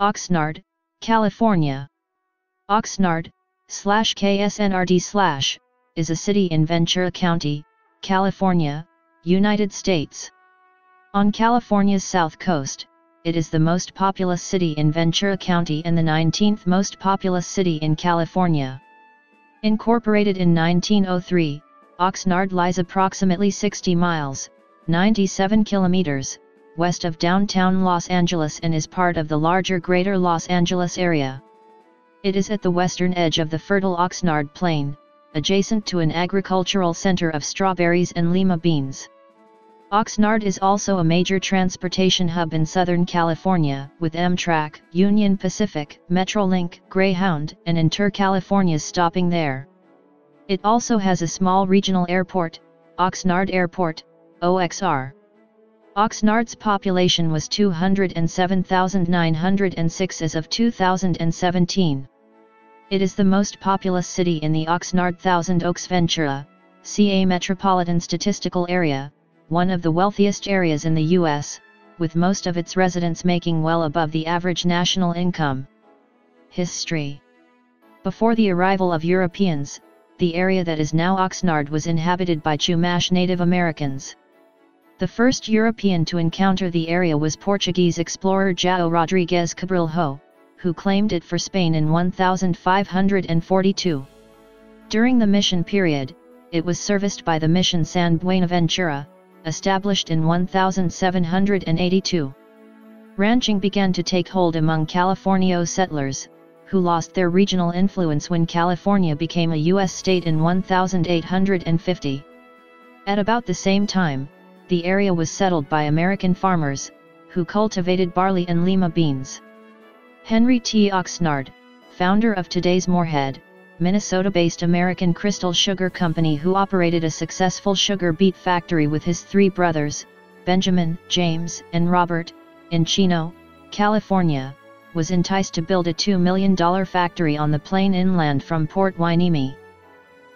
Oxnard, California. Oxnard, slash KSNRD slash, is a city in Ventura County, California, United States. On California's south coast, it is the most populous city in Ventura County and the 19th most populous city in California. Incorporated in 1903, Oxnard lies approximately 60 miles, 97 kilometers, west of downtown Los Angeles and is part of the larger Greater Los Angeles area. It is at the western edge of the fertile Oxnard Plain, adjacent to an agricultural center of strawberries and lima beans. Oxnard is also a major transportation hub in Southern California, with Amtrak, Union Pacific, Metrolink, Greyhound, and Inter-Californias stopping there. It also has a small regional airport, Oxnard Airport, OXR. Oxnard's population was 207,906 as of 2017. It is the most populous city in the Oxnard Thousand Oaks Ventura, CA Metropolitan Statistical Area, one of the wealthiest areas in the U.S., with most of its residents making well above the average national income. History Before the arrival of Europeans, the area that is now Oxnard was inhabited by Chumash Native Americans. The first European to encounter the area was Portuguese explorer João Rodrigues Cabrilho, who claimed it for Spain in 1542. During the mission period, it was serviced by the mission San Buenaventura, established in 1782. Ranching began to take hold among Californio settlers, who lost their regional influence when California became a U.S. state in 1850. At about the same time, the area was settled by American farmers, who cultivated barley and lima beans. Henry T. Oxnard, founder of today's Moorhead, Minnesota-based American Crystal Sugar Company who operated a successful sugar beet factory with his three brothers, Benjamin, James, and Robert, in Chino, California, was enticed to build a $2 million factory on the plain inland from Port Hueneme.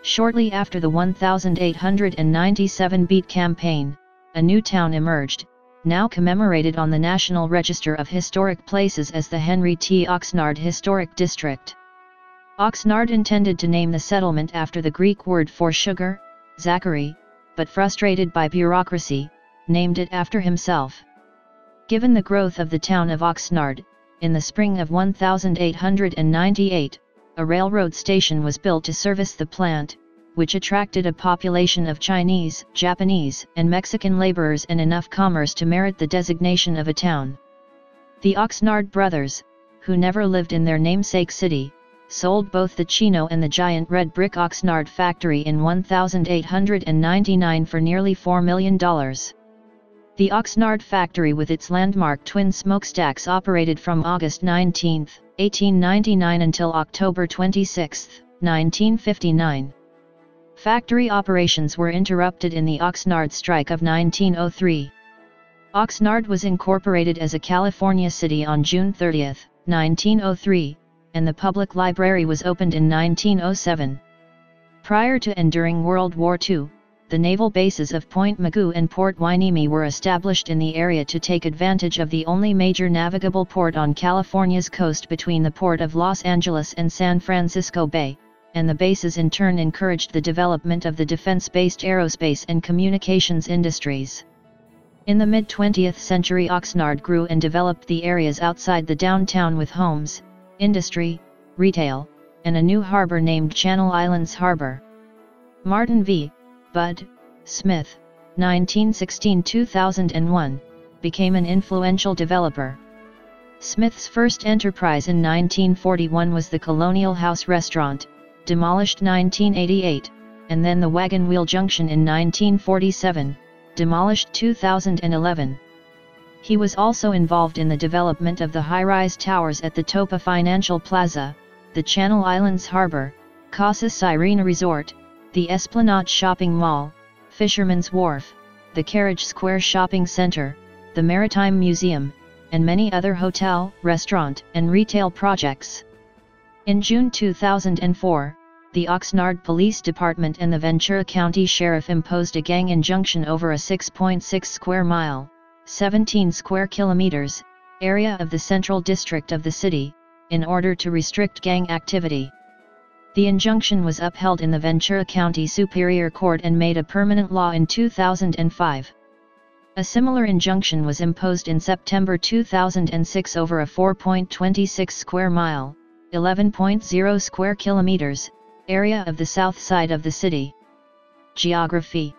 Shortly after the 1897 beet campaign, a new town emerged, now commemorated on the National Register of Historic Places as the Henry T. Oxnard Historic District. Oxnard intended to name the settlement after the Greek word for sugar, zachari, but frustrated by bureaucracy, named it after himself. Given the growth of the town of Oxnard, in the spring of 1898, a railroad station was built to service the plant, which attracted a population of Chinese, Japanese, and Mexican laborers and enough commerce to merit the designation of a town. The Oxnard brothers, who never lived in their namesake city, sold both the Chino and the giant red brick Oxnard factory in 1899 for nearly $4 million. The Oxnard factory with its landmark twin smokestacks operated from August 19, 1899 until October 26, 1959. Factory operations were interrupted in the Oxnard strike of 1903. Oxnard was incorporated as a California city on June 30, 1903, and the public library was opened in 1907. Prior to and during World War II, the naval bases of Point Mugu and Port Hueneme were established in the area to take advantage of the only major navigable port on California's coast between the port of Los Angeles and San Francisco Bay, and the bases in turn encouraged the development of the defense-based aerospace and communications industries. In the mid-20th century Oxnard grew and developed the areas outside the downtown with homes, industry, retail, and a new harbor named Channel Islands Harbor. Martin V. Bud Smith, 1916-2001, became an influential developer. Smith's first enterprise in 1941 was the Colonial House Restaurant, demolished 1988, and then the Wagon Wheel Junction in 1947, demolished 2011. He was also involved in the development of the high-rise towers at the Topa Financial Plaza, the Channel Islands Harbor, Casa Sirena Resort, the Esplanade Shopping Mall, Fisherman's Wharf, the Carriage Square Shopping Center, the Maritime Museum, and many other hotel, restaurant, and retail projects. In June 2004, the Oxnard Police Department and the Ventura County Sheriff imposed a gang injunction over a 6.6 square mile 17 square kilometers, area of the central district of the city, in order to restrict gang activity. The injunction was upheld in the Ventura County Superior Court and made a permanent law in 2005. A similar injunction was imposed in September 2006 over a 4.26 square mile, 11.0 square kilometers, area of the south side of the city. Geography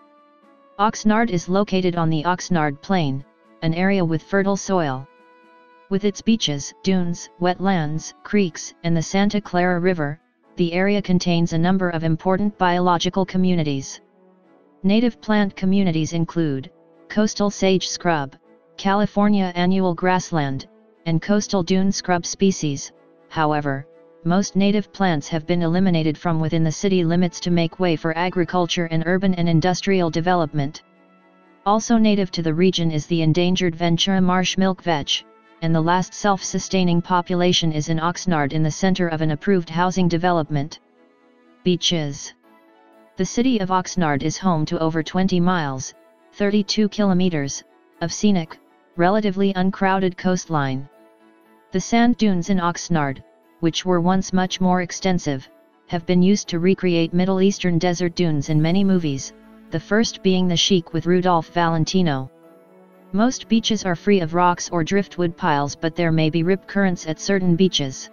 Oxnard is located on the Oxnard Plain, an area with fertile soil. With its beaches, dunes, wetlands, creeks, and the Santa Clara River, the area contains a number of important biological communities. Native plant communities include coastal sage scrub, California annual grassland, and coastal dune scrub species. However, most native plants have been eliminated from within the city limits to make way for agriculture and urban and industrial development. Also native to the region is the endangered Ventura marsh milk vetch, and the last self-sustaining population is in Oxnard in the center of an approved housing development. Beaches The city of Oxnard is home to over 20 miles, 32 kilometers, of scenic, relatively uncrowded coastline. The sand dunes in Oxnard, which were once much more extensive, have been used to recreate Middle Eastern desert dunes in many movies, the first being The Sheik with Rudolph Valentino. Most beaches are free of rocks or driftwood piles but there may be rip currents at certain beaches.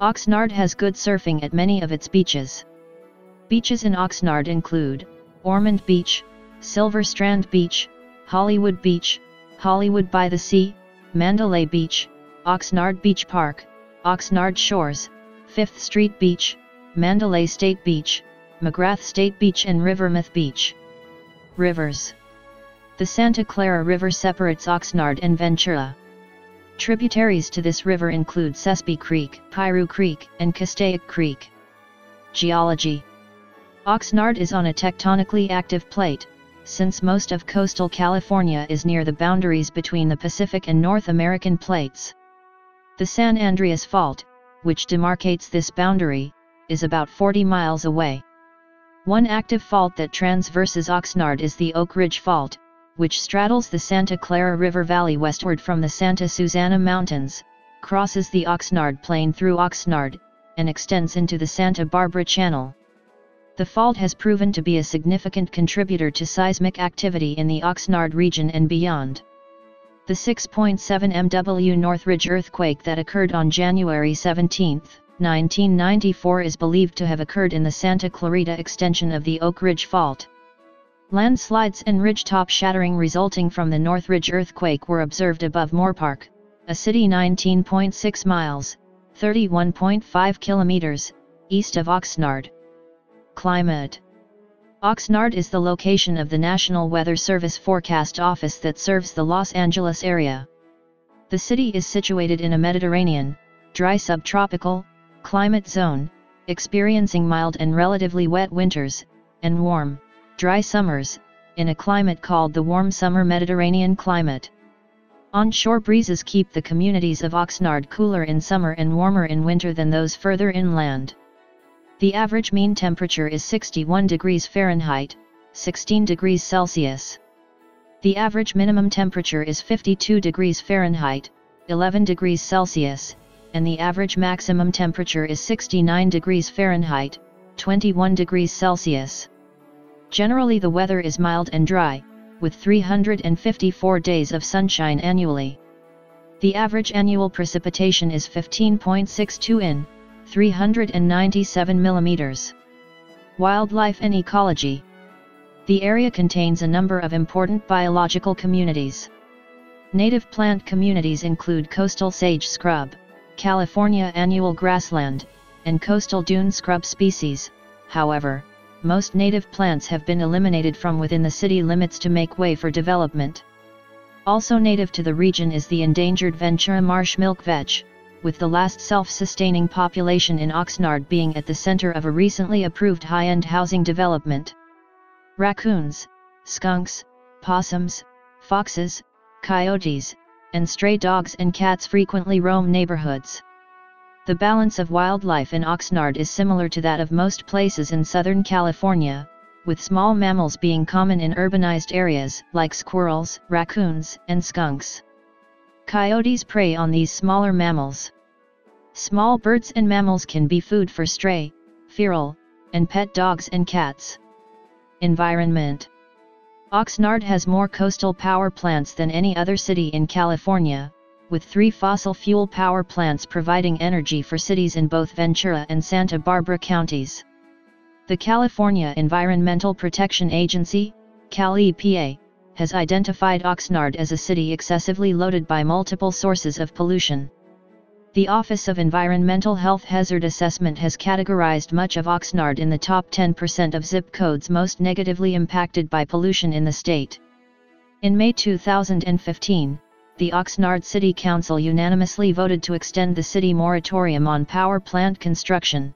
Oxnard has good surfing at many of its beaches. Beaches in Oxnard include, Ormond Beach, Silver Strand Beach, Hollywood Beach, Hollywood by the Sea, Mandalay Beach, Oxnard Beach Park, Oxnard Shores, 5th Street Beach, Mandalay State Beach, McGrath State Beach and Rivermouth Beach. Rivers the Santa Clara River separates Oxnard and Ventura. Tributaries to this river include Sespe Creek, Piru Creek, and Castaic Creek. Geology Oxnard is on a tectonically active plate, since most of coastal California is near the boundaries between the Pacific and North American plates. The San Andreas Fault, which demarcates this boundary, is about 40 miles away. One active fault that transverses Oxnard is the Oak Ridge Fault, which straddles the Santa Clara River Valley westward from the Santa Susana Mountains, crosses the Oxnard Plain through Oxnard, and extends into the Santa Barbara Channel. The fault has proven to be a significant contributor to seismic activity in the Oxnard region and beyond. The 6.7 MW Northridge earthquake that occurred on January 17, 1994 is believed to have occurred in the Santa Clarita extension of the Oak Ridge Fault. Landslides and ridgetop shattering resulting from the Northridge earthquake were observed above Moorpark, a city 19.6 miles, 31.5 kilometers, east of Oxnard. Climate Oxnard is the location of the National Weather Service Forecast Office that serves the Los Angeles area. The city is situated in a Mediterranean, dry subtropical, climate zone, experiencing mild and relatively wet winters, and warm, dry summers, in a climate called the warm summer Mediterranean climate. Onshore breezes keep the communities of Oxnard cooler in summer and warmer in winter than those further inland. The average mean temperature is 61 degrees Fahrenheit, 16 degrees Celsius. The average minimum temperature is 52 degrees Fahrenheit, 11 degrees Celsius, and the average maximum temperature is 69 degrees Fahrenheit, 21 degrees Celsius. Generally the weather is mild and dry, with 354 days of sunshine annually. The average annual precipitation is 15.62 in, 397 millimeters. Wildlife and ecology. The area contains a number of important biological communities. Native plant communities include coastal sage scrub, California annual grassland, and coastal dune scrub species, however, most native plants have been eliminated from within the city limits to make way for development. Also native to the region is the endangered Ventura marsh milk vetch, with the last self-sustaining population in Oxnard being at the center of a recently approved high-end housing development. Raccoons, skunks, possums, foxes, coyotes, and stray dogs and cats frequently roam neighborhoods. The balance of wildlife in Oxnard is similar to that of most places in Southern California, with small mammals being common in urbanized areas like squirrels, raccoons, and skunks. Coyotes prey on these smaller mammals. Small birds and mammals can be food for stray, feral, and pet dogs and cats. Environment Oxnard has more coastal power plants than any other city in California, with three fossil fuel power plants providing energy for cities in both Ventura and Santa Barbara counties. The California Environmental Protection Agency, Cal EPA, has identified Oxnard as a city excessively loaded by multiple sources of pollution. The Office of Environmental Health Hazard Assessment has categorized much of Oxnard in the top 10% of zip codes most negatively impacted by pollution in the state. In May 2015, the Oxnard City Council unanimously voted to extend the city moratorium on power plant construction.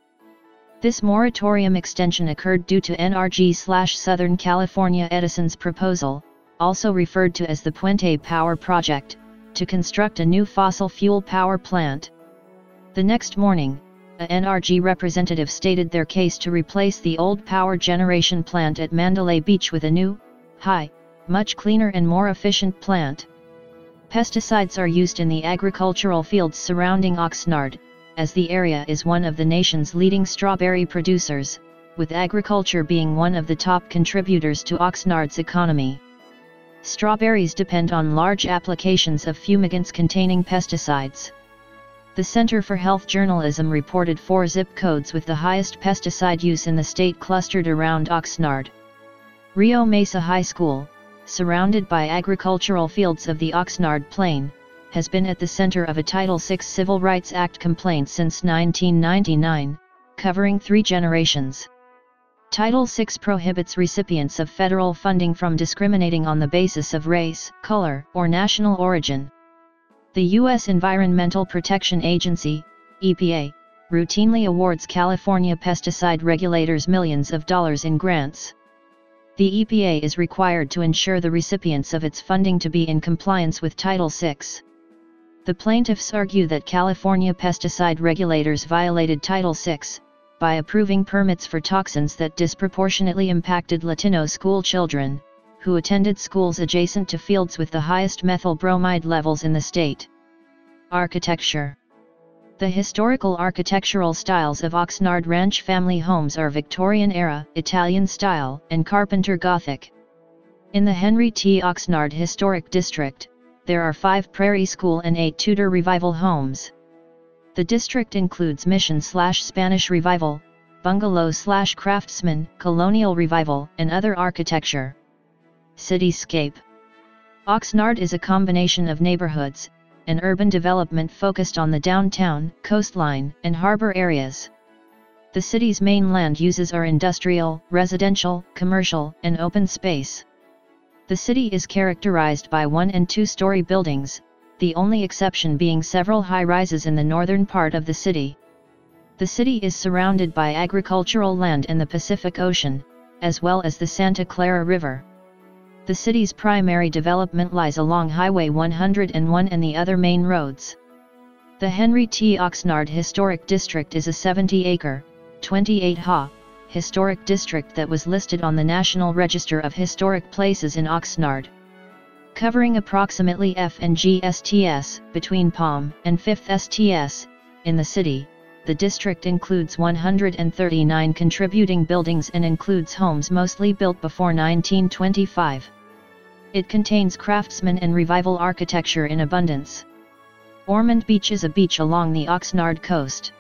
This moratorium extension occurred due to NRG-Southern California Edison's proposal, also referred to as the Puente Power Project, to construct a new fossil fuel power plant. The next morning, a NRG representative stated their case to replace the old power generation plant at Mandalay Beach with a new, high, much cleaner and more efficient plant. Pesticides are used in the agricultural fields surrounding Oxnard, as the area is one of the nation's leading strawberry producers, with agriculture being one of the top contributors to Oxnard's economy. Strawberries depend on large applications of fumigants containing pesticides. The Center for Health Journalism reported four zip codes with the highest pesticide use in the state clustered around Oxnard. Rio Mesa High School, surrounded by agricultural fields of the Oxnard Plain, has been at the center of a Title VI Civil Rights Act complaint since 1999, covering three generations. Title VI prohibits recipients of federal funding from discriminating on the basis of race, color, or national origin. The U.S. Environmental Protection Agency, EPA, routinely awards California pesticide regulators millions of dollars in grants. The EPA is required to ensure the recipients of its funding to be in compliance with Title VI. The plaintiffs argue that California pesticide regulators violated Title VI, by approving permits for toxins that disproportionately impacted Latino school children, who attended schools adjacent to fields with the highest methyl bromide levels in the state. Architecture The historical architectural styles of Oxnard Ranch family homes are Victorian era, Italian style, and Carpenter Gothic. In the Henry T. Oxnard Historic District, there are five Prairie School and eight Tudor Revival homes. The district includes Mission slash Spanish Revival, Bungalow slash Craftsman, Colonial Revival, and other architecture. Cityscape Oxnard is a combination of neighborhoods, an urban development focused on the downtown, coastline, and harbor areas. The city's main land uses are industrial, residential, commercial, and open space. The city is characterized by one and two story buildings, the only exception being several high-rises in the northern part of the city. The city is surrounded by agricultural land and the Pacific Ocean, as well as the Santa Clara River. The city's primary development lies along Highway 101 and the other main roads. The Henry T. Oxnard Historic District is a 70-acre, 28-ha, historic district that was listed on the National Register of Historic Places in Oxnard covering approximately F and G STS, between Palm and 5th STS, in the city. The district includes 139 contributing buildings and includes homes mostly built before 1925. It contains craftsman and revival architecture in abundance. Ormond Beach is a beach along the Oxnard coast.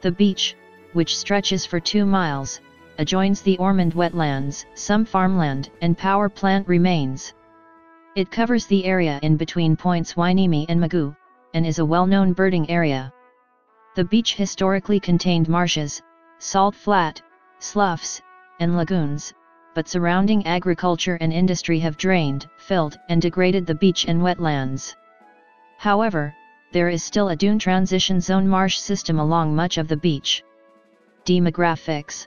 The beach, which stretches for two miles, adjoins the Ormond wetlands, some farmland and power plant remains. It covers the area in between points Hueneme and Mugu, and is a well-known birding area. The beach historically contained marshes, salt flat, sloughs, and lagoons, but surrounding agriculture and industry have drained, filled, and degraded the beach and wetlands. However, there is still a dune transition zone marsh system along much of the beach. Demographics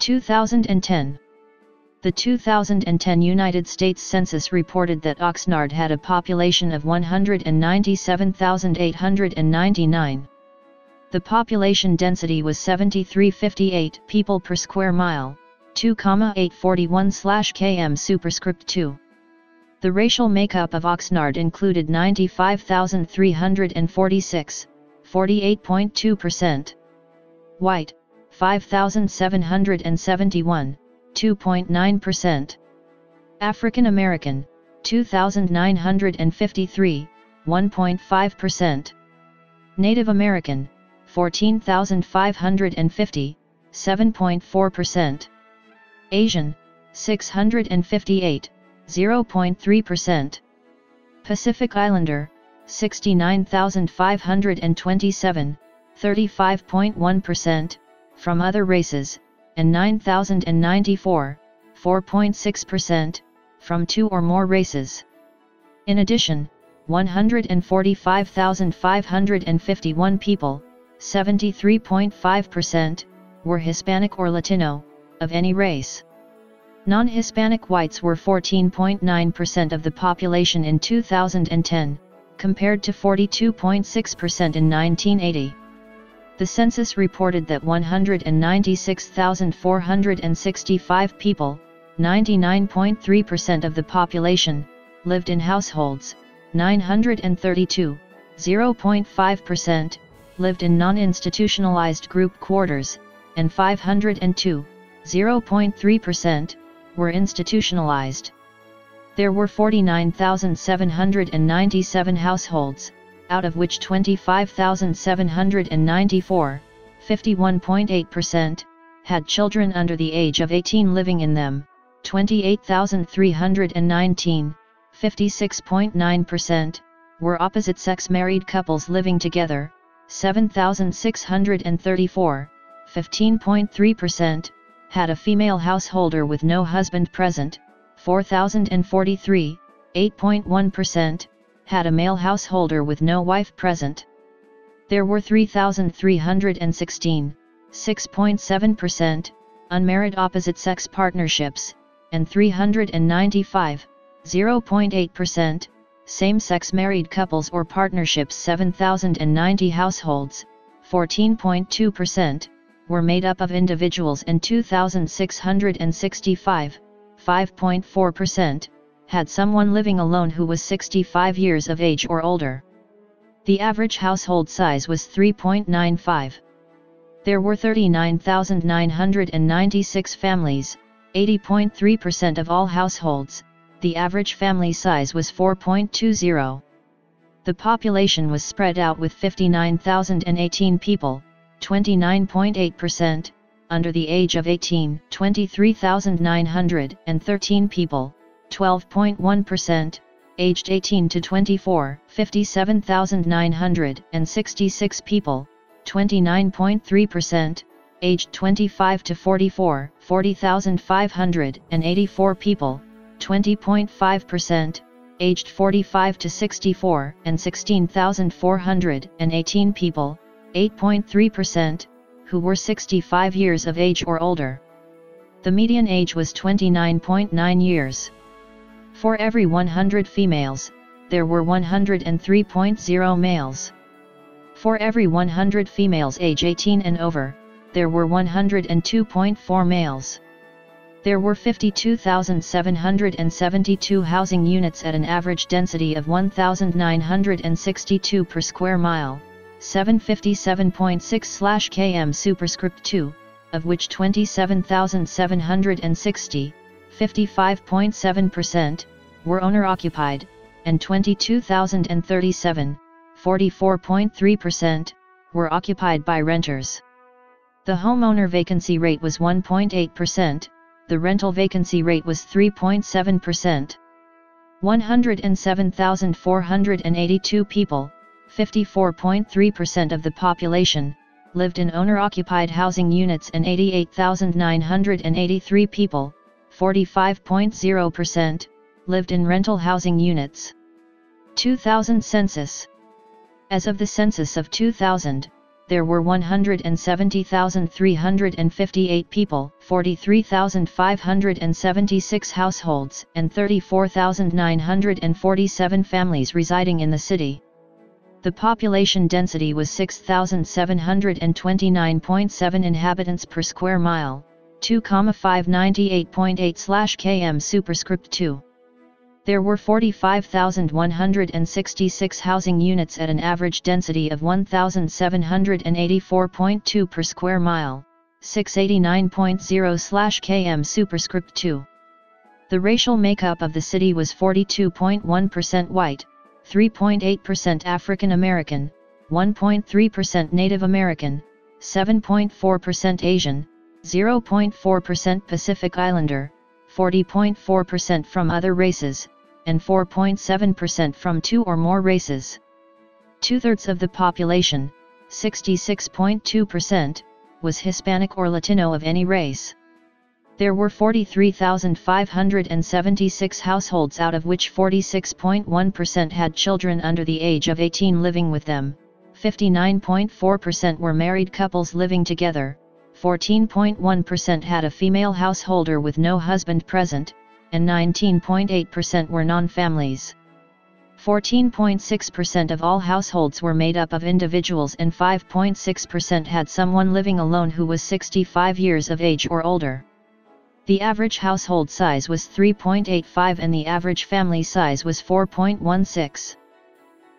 2010 the 2010 United States Census reported that Oxnard had a population of 197,899. The population density was 7358 people per square mile, 2,841 km superscript 2. The racial makeup of Oxnard included 95,346, 48.2%. White, 5,771, 2.9%. African American, 2,953, 1.5%. Native American, 14,550, 7.4%. Asian, 658, 0.3%. Pacific Islander, 69,527, 35.1%, from other races, and 9,094, 4.6%, from two or more races. In addition, 145,551 people, 73.5%, were Hispanic or Latino, of any race. Non-Hispanic whites were 14.9% of the population in 2010, compared to 42.6% in 1980. The census reported that 196,465 people, 99.3% of the population, lived in households, 932, 0.5%, lived in non-institutionalized group quarters, and 502, 0.3%, were institutionalized. There were 49,797 households, out of which 25,794, 51.8%, had children under the age of 18 living in them, 28,319, 56.9%, were opposite-sex married couples living together, 7,634, 15.3%, had a female householder with no husband present, 4043, 8.1%, had a male householder with no wife present. There were 3,316, 6.7%, unmarried opposite-sex partnerships, and 395, 0.8%, same-sex married couples or partnerships 7,090 households, 14.2%, were made up of individuals and 2,665, 5.4%, had someone living alone who was 65 years of age or older. The average household size was 3.95. There were 39,996 families, 80.3% of all households, the average family size was 4.20. The population was spread out with 59,018 people, 29.8%, under the age of 18, 23,913 people, 12.1%, aged 18 to 24, 57,966 people, 29.3%, aged 25 to 44, 40,584 people, 20.5%, aged 45 to 64, and 16,418 people, 8.3%, who were 65 years of age or older. The median age was 29.9 years. For every 100 females, there were 103.0 males. For every 100 females age 18 and over, there were 102.4 males. There were 52,772 housing units at an average density of 1,962 per square mile, 757.6 km superscript 2, of which 27,760, 55.7%, were owner-occupied, and 22,037, 44.3%, were occupied by renters. The homeowner vacancy rate was 1.8%, the rental vacancy rate was 3.7%. 107,482 people, 54.3% of the population, lived in owner-occupied housing units and 88,983 people, 45.0%, lived in rental housing units. 2000 Census As of the census of 2000, there were 170,358 people, 43,576 households, and 34,947 families residing in the city. The population density was 6,729.7 inhabitants per square mile, 2,598.8 km superscript 2. There were 45,166 housing units at an average density of 1,784.2 per square mile, 689.0/km superscript 2. The racial makeup of the city was 42.1% white, 3.8% African American, 1.3% Native American, 7.4% Asian, 0.4% Pacific Islander, 40.4% from other races, and 4.7% from two or more races. Two-thirds of the population, 66.2%, was Hispanic or Latino of any race. There were 43,576 households out of which 46.1% had children under the age of 18 living with them, 59.4% were married couples living together, 14.1% had a female householder with no husband present, and 19.8% were non-families. 14.6% of all households were made up of individuals and 5.6% had someone living alone who was 65 years of age or older. The average household size was 3.85 and the average family size was 4.16.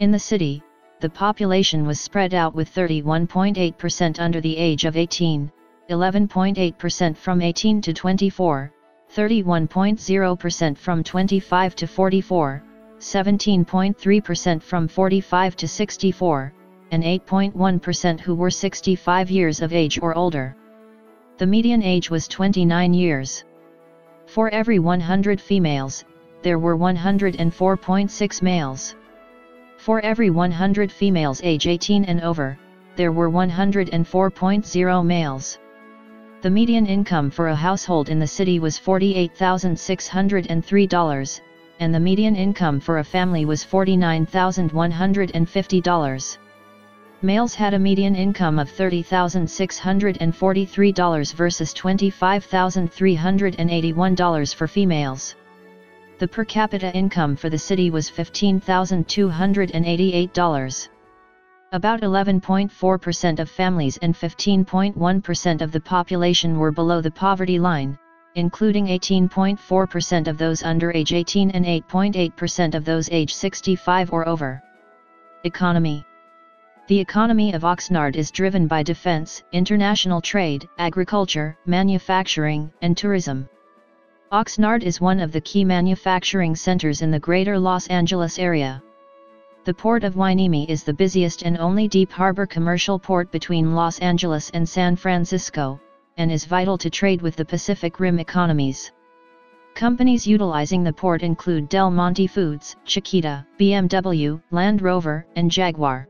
In the city, the population was spread out with 31.8% under the age of 18, 11.8% from 18 to 24, 31.0% from 25 to 44, 17.3% from 45 to 64, and 8.1% who were 65 years of age or older. The median age was 29 years. For every 100 females, there were 104.6 males. For every 100 females age 18 and over, there were 104.0 males. The median income for a household in the city was $48,603, and the median income for a family was $49,150. Males had a median income of $30,643 versus $25,381 for females. The per capita income for the city was $15,288. About 11.4% of families and 15.1% of the population were below the poverty line, including 18.4% of those under age 18 and 8.8% of those age 65 or over. Economy The economy of Oxnard is driven by defense, international trade, agriculture, manufacturing, and tourism. Oxnard is one of the key manufacturing centers in the greater Los Angeles area. The port of Hueneme is the busiest and only deep harbor commercial port between Los Angeles and San Francisco, and is vital to trade with the Pacific Rim economies. Companies utilizing the port include Del Monte Foods, Chiquita, BMW, Land Rover, and Jaguar.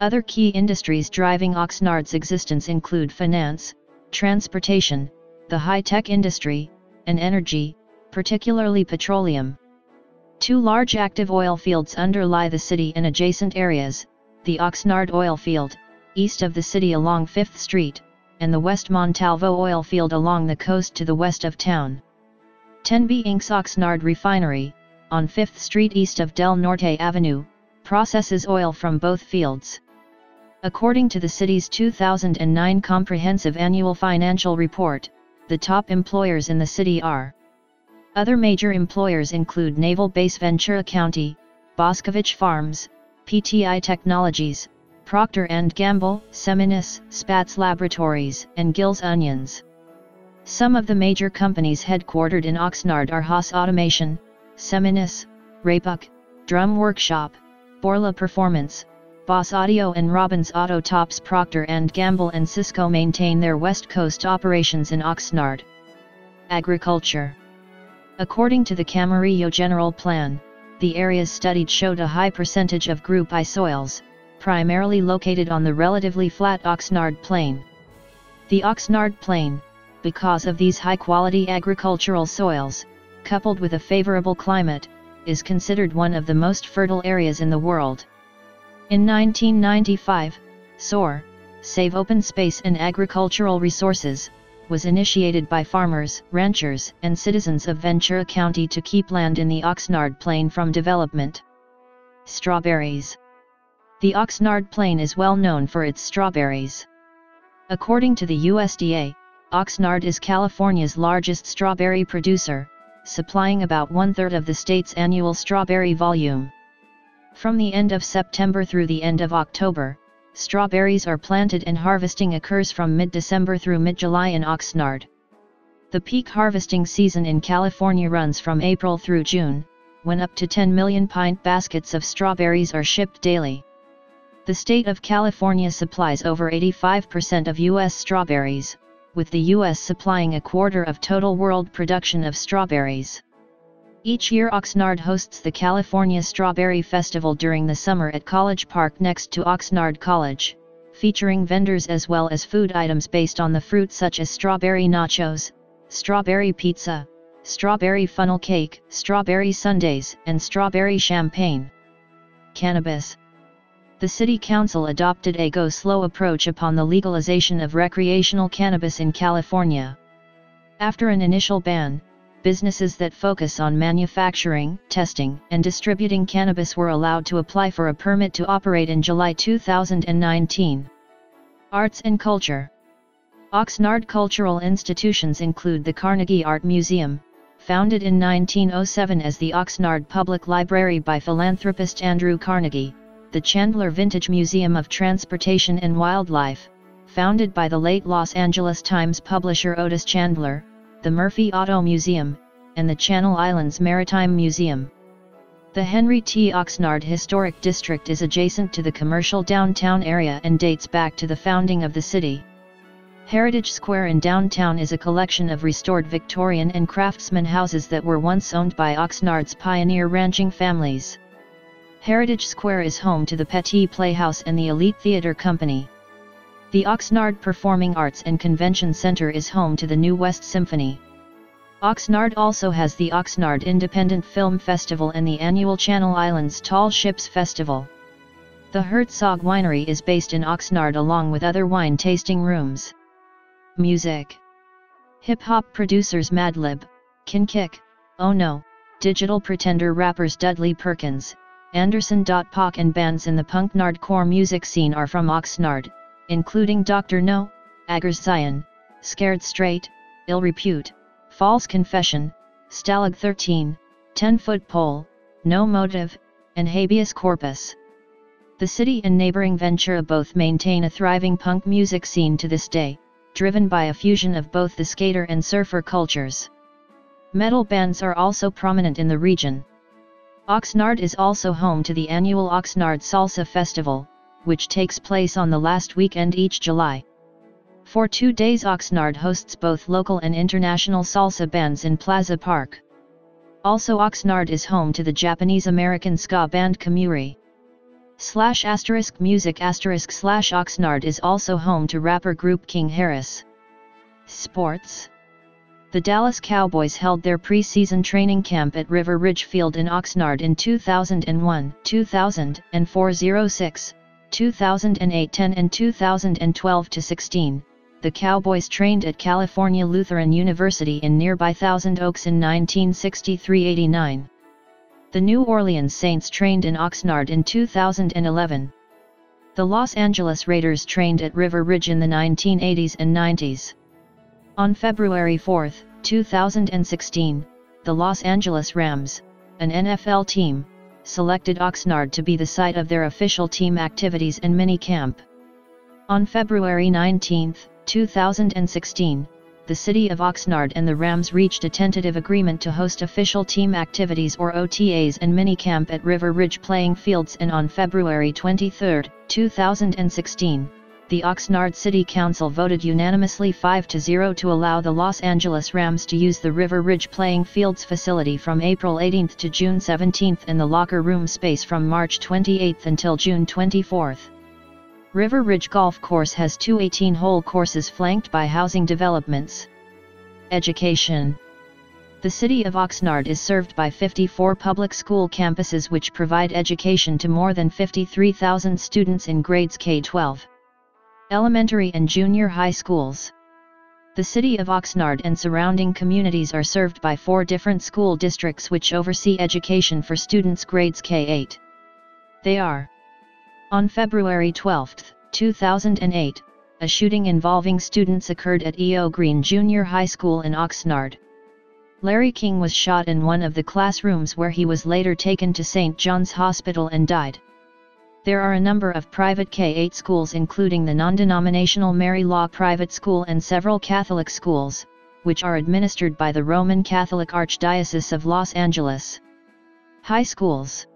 Other key industries driving Oxnard's existence include finance, transportation, the high-tech industry, and energy, particularly petroleum. Two large active oil fields underlie the city and adjacent areas, the Oxnard Oil Field, east of the city along 5th Street, and the West Montalvo Oil Field along the coast to the west of town. Tenby Inc.'s Oxnard Refinery, on 5th Street east of Del Norte Avenue, processes oil from both fields. According to the city's 2009 Comprehensive Annual Financial Report, the top employers in the city are other major employers include Naval Base Ventura County, Boscovich Farms, PTI Technologies, Procter & Gamble, Seminis, Spatz Laboratories, and Gills Onions. Some of the major companies headquartered in Oxnard are Haas Automation, Seminis, Raypak, Drum Workshop, Borla Performance, Boss Audio and Robbins Auto Tops Procter & Gamble and Cisco maintain their West Coast operations in Oxnard. Agriculture According to the Camarillo General Plan, the areas studied showed a high percentage of Group I soils, primarily located on the relatively flat Oxnard Plain. The Oxnard Plain, because of these high-quality agricultural soils, coupled with a favorable climate, is considered one of the most fertile areas in the world. In 1995, SOAR, Save Open Space and Agricultural Resources, was initiated by farmers, ranchers, and citizens of Ventura County to keep land in the Oxnard Plain from development. Strawberries The Oxnard Plain is well known for its strawberries. According to the USDA, Oxnard is California's largest strawberry producer, supplying about one-third of the state's annual strawberry volume. From the end of September through the end of October, strawberries are planted and harvesting occurs from mid-December through mid-July in Oxnard. The peak harvesting season in California runs from April through June, when up to 10 million pint baskets of strawberries are shipped daily. The state of California supplies over 85% of U.S. strawberries, with the U.S. supplying a quarter of total world production of strawberries. Each year Oxnard hosts the California Strawberry Festival during the summer at College Park next to Oxnard College, featuring vendors as well as food items based on the fruit such as strawberry nachos, strawberry pizza, strawberry funnel cake, strawberry sundaes, and strawberry champagne. Cannabis The City Council adopted a go-slow approach upon the legalization of recreational cannabis in California. After an initial ban, businesses that focus on manufacturing, testing, and distributing cannabis were allowed to apply for a permit to operate in July 2019. Arts and Culture Oxnard cultural institutions include the Carnegie Art Museum, founded in 1907 as the Oxnard Public Library by philanthropist Andrew Carnegie, the Chandler Vintage Museum of Transportation and Wildlife, founded by the late Los Angeles Times publisher Otis Chandler, the Murphy Auto Museum, and the Channel Islands Maritime Museum. The Henry T. Oxnard Historic District is adjacent to the commercial downtown area and dates back to the founding of the city. Heritage Square in downtown is a collection of restored Victorian and craftsman houses that were once owned by Oxnard's pioneer ranching families. Heritage Square is home to the Petit Playhouse and the Elite Theatre Company. The Oxnard Performing Arts and Convention Center is home to the New West Symphony. Oxnard also has the Oxnard Independent Film Festival and the annual Channel Islands Tall Ships Festival. The Herzog Winery is based in Oxnard along with other wine tasting rooms. Music Hip hop producers Madlib, Kick, Oh No, Digital Pretender rappers Dudley Perkins, Anderson. Paak and bands in the punk nardcore music scene are from Oxnard, including Dr. No, Agression, Scared Straight, Ill Repute, False Confession, Stalag 13, 10 Foot Pole, No Motive, and Habeas Corpus. The city and neighboring Ventura both maintain a thriving punk music scene to this day, driven by a fusion of both the skater and surfer cultures. Metal bands are also prominent in the region. Oxnard is also home to the annual Oxnard Salsa Festival, which takes place on the last weekend each July. For two days Oxnard hosts both local and international salsa bands in Plaza Park. Also Oxnard is home to the Japanese-American ska band Kamuri slash asterisk music asterisk slash Oxnard is also home to rapper group King Harris. Sports The Dallas Cowboys held their preseason training camp at River Ridge Field in Oxnard in 2001, 2004 06, 2008 10 and 2012 16. The Cowboys trained at California Lutheran University in nearby Thousand Oaks in 1963-89. The New Orleans Saints trained in Oxnard in 2011. The Los Angeles Raiders trained at River Ridge in the 1980s and 90s. On February 4, 2016, the Los Angeles Rams, an NFL team, selected Oxnard to be the site of their official team activities and mini camp. On February 19, 2016, the city of Oxnard and the Rams reached a tentative agreement to host official team activities or OTAs and minicamp at River Ridge Playing Fields and on February 23, 2016, the Oxnard City Council voted unanimously 5-0 to allow the Los Angeles Rams to use the River Ridge Playing Fields facility from April 18 to June 17 and the locker room space from March 28 until June 24. River Ridge Golf Course has two 18-hole courses flanked by housing developments. Education The city of Oxnard is served by 54 public school campuses which provide education to more than 53,000 students in grades K-12, elementary and junior high schools. The city of Oxnard and surrounding communities are served by four different school districts which oversee education for students grades K-8. They are on February 12, 2008, a shooting involving students occurred at E.O. Green Junior High School in Oxnard. Larry King was shot in one of the classrooms where he was later taken to St. John's Hospital and died. There are a number of private K-8 schools including the non-denominational Mary Law Private School and several Catholic schools, which are administered by the Roman Catholic Archdiocese of Los Angeles. High schools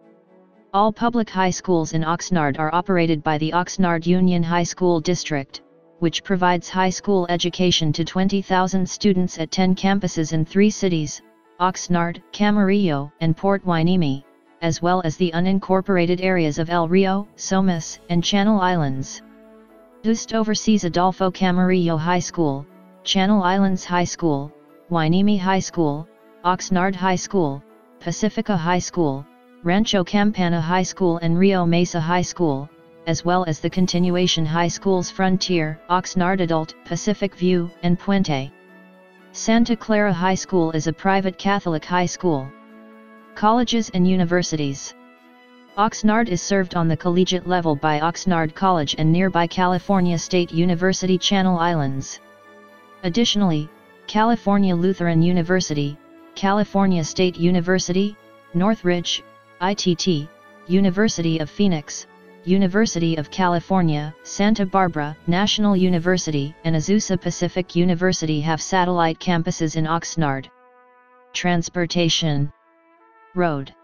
All public high schools in Oxnard are operated by the Oxnard Union High School District, which provides high school education to 20,000 students at 10 campuses in three cities, Oxnard, Camarillo, and Port Hueneme as well as the unincorporated areas of El Rio, Somis, and Channel Islands. UST oversees Adolfo Camarillo High School, Channel Islands High School, Hueneme High School, Oxnard High School, Pacifica High School, Rancho Campana High School and Rio Mesa High School, as well as the continuation high schools Frontier, Oxnard Adult, Pacific View, and Puente. Santa Clara High School is a private Catholic high school. Colleges and Universities Oxnard is served on the collegiate level by Oxnard College and nearby California State University Channel Islands. Additionally, California Lutheran University, California State University, Northridge, ITT, University of Phoenix, University of California, Santa Barbara, National University, and Azusa Pacific University have satellite campuses in Oxnard. Transportation Road.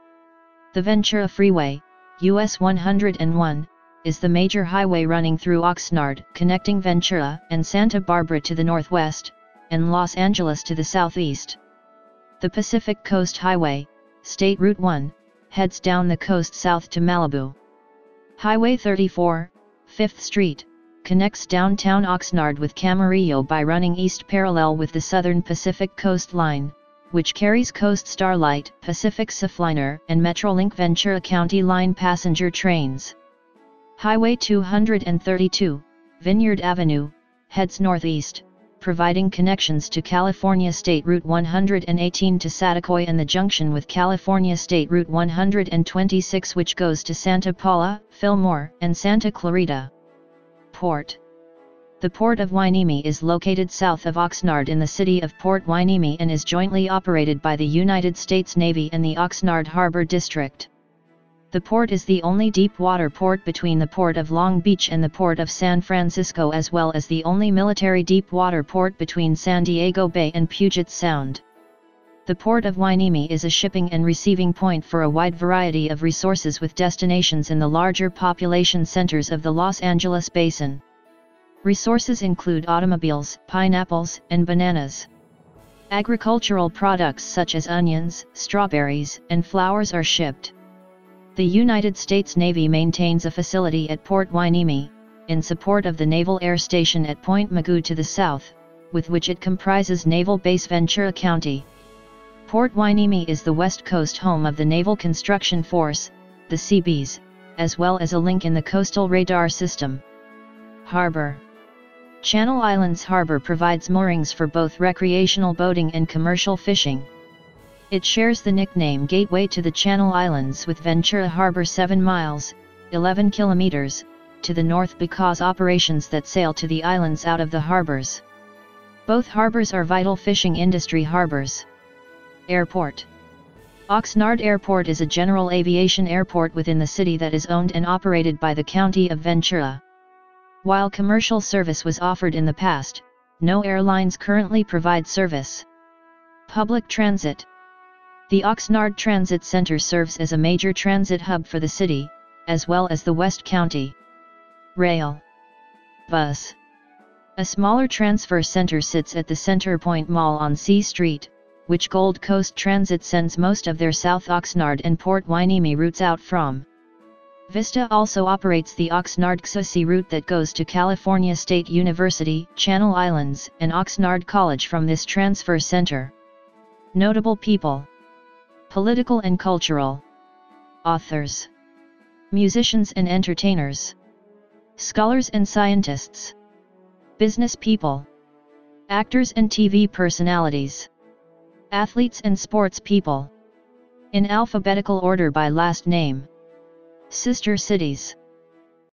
The Ventura Freeway, US 101, is the major highway running through Oxnard, connecting Ventura and Santa Barbara to the northwest, and Los Angeles to the southeast. The Pacific Coast Highway, State Route 1, heads down the coast south to Malibu. Highway 34, 5th Street, connects downtown Oxnard with Camarillo by running east parallel with the Southern Pacific Coast Line, which carries Coast Starlight, Pacific Surfliner, and Metrolink Ventura County Line passenger trains. Highway 232, Vineyard Avenue, heads northeast, providing connections to California State Route 118 to Saticoy and the junction with California State Route 126 which goes to Santa Paula, Fillmore, and Santa Clarita. Port the Port of Hueneme is located south of Oxnard in the city of Port Hueneme and is jointly operated by the United States Navy and the Oxnard Harbor District. The port is the only deep water port between the Port of Long Beach and the Port of San Francisco as well as the only military deep water port between San Diego Bay and Puget Sound. The Port of Hueneme is a shipping and receiving point for a wide variety of resources with destinations in the larger population centers of the Los Angeles Basin. Resources include automobiles, pineapples, and bananas. Agricultural products such as onions, strawberries, and flowers are shipped. The United States Navy maintains a facility at Port Hueneme, in support of the Naval Air Station at Point Mugu to the south, with which it comprises Naval Base Ventura County. Port Hueneme is the west coast home of the Naval Construction Force, the Seabees, as well as a link in the coastal radar system. Harbor Channel Islands Harbor provides moorings for both recreational boating and commercial fishing. It shares the nickname Gateway to the Channel Islands with Ventura Harbor 7 miles, 11 kilometers, to the north because operations that sail to the islands out of the harbors. Both harbors are vital fishing industry harbors. Airport Oxnard Airport is a general aviation airport within the city that is owned and operated by the County of Ventura. While commercial service was offered in the past, no airlines currently provide service. Public Transit The Oxnard Transit Center serves as a major transit hub for the city, as well as the West County. Rail Bus A smaller transfer center sits at the Center Point Mall on C Street, which Gold Coast Transit sends most of their South Oxnard and Port Hueneme routes out from. Vista also operates the Oxnard-CSUCI route that goes to California State University, Channel Islands, and Oxnard College from this transfer center. Notable people. Political and cultural. Authors. Musicians and entertainers. Scholars and scientists. Business people. Actors and TV personalities. Athletes and sports people. In alphabetical order by last name Sister cities